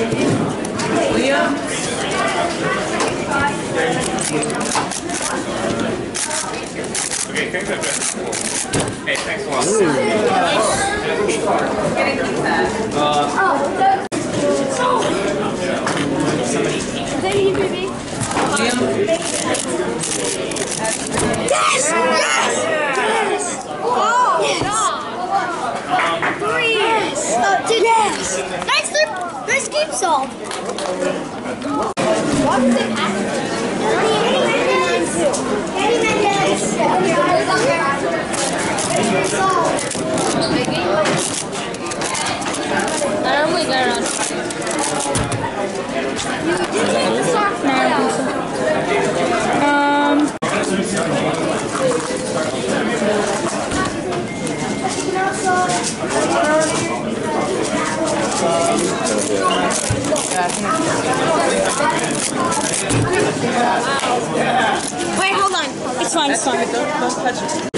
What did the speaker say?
Okay, thanks, Evan. Hey, thanks a lot. Yes! Oh, dude, yes! Nice, nice game solved. What did it I normally go around. Wait, hold on. It's fine, it's fine. Don't, don't touch it.